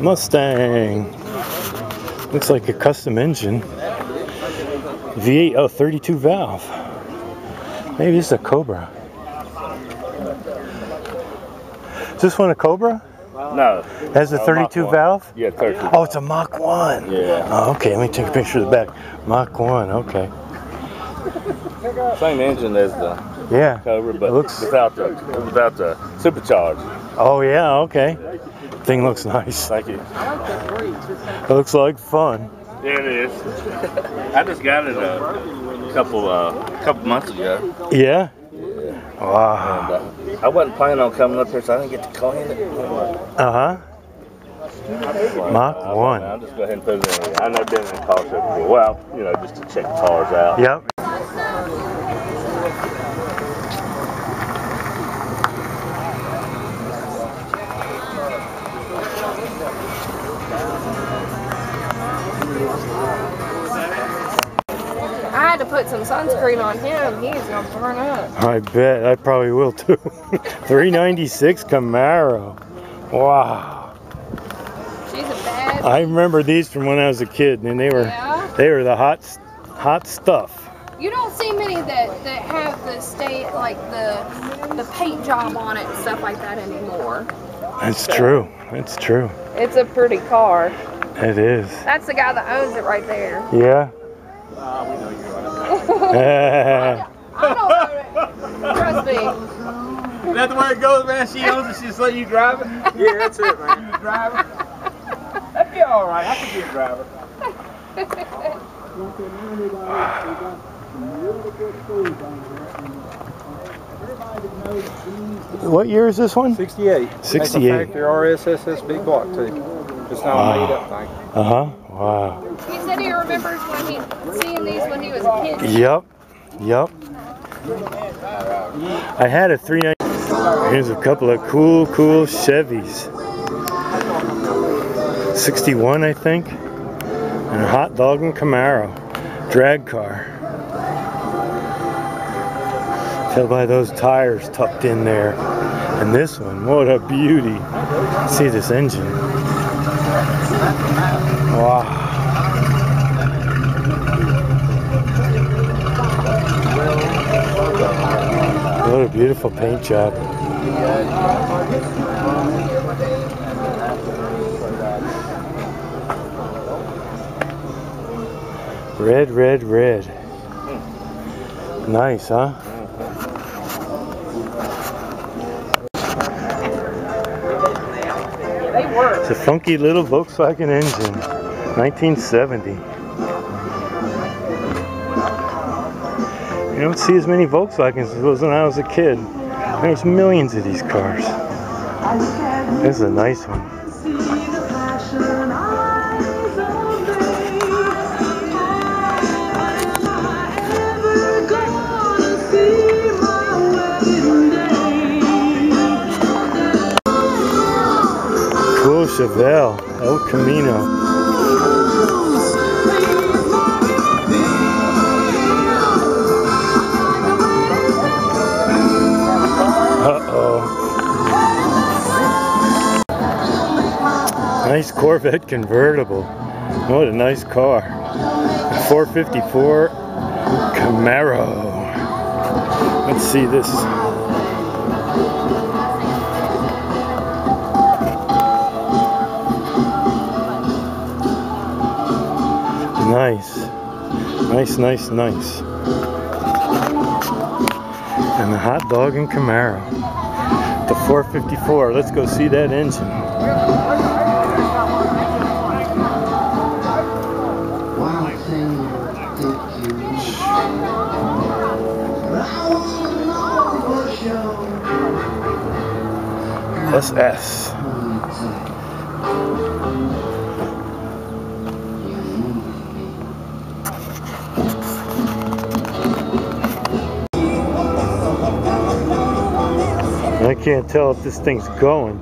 Mustang. Looks like a custom engine. V8, oh, 32 valve. Maybe it's a Cobra. Is this one a Cobra? No. Has a Uh, 32 Mach 1. valve? Yeah, 32. Oh, it's a Mach 1. Yeah. Oh, okay, let me take a picture of the back. Mach 1, okay. Same engine as the Yeah. Cobra, but It looks- without the without the supercharge. Oh, yeah, okay. Thing looks nice. Thank you. It looks like fun. Yeah, it is. I just got it a couple uh couple months ago. Yeah? Wow. And, uh, I wasn't planning on coming up here, so I didn't get to clean it. Uh huh. Mach Uh, 1. I'll just go ahead and put it in. I've never been in a car show before. Well, you know, just to check cars out. Yep. I had to put some sunscreen on him. He's gonna burn up. I bet. I probably will too. 396 Camaro. Wow. She's a bad. I remember these from when I was a kid, and they were Yeah. they were the hot hot stuff. You don't see many that that have the state like the the paint job on it and stuff like that anymore. That's true. That's true. It's a pretty car. It is. That's the guy that owns it right there. Yeah. Ah, I don't know. Trust me. Is that the way it goes, man? She owns it, she just let you drive it? Yeah, that's it, man. You the driver? That'd be alright. I could be a driver. what year is this one? 68. 68. That's a factory RSSS big block, too. It's not a made up thing. Uh huh. Wow. He said he remembers when he seeing these when he was a kid. Yep. Yep. I had a 390. Here's a couple of cool, cool Chevys. 61, I think. And a hot dog and Camaro. Drag car. Tell by those tires tucked in there. And this one, what a beauty. See this engine. Wow. What a beautiful paint job. Red, red, red. Nice, huh? They. It's a funky little Volkswagen engine. 1970. You don't see as many Volkswagens as those when I was a kid. There's millions of these cars. This is a nice one. Cool Chevelle, El Camino. Nice Corvette convertible. What a nice car. 454 Camaro. Let's see this. Nice. Nice, nice, nice. And the hot dog and Camaro. The 454. Let's go see that engine. SS. I can't tell if this thing's going.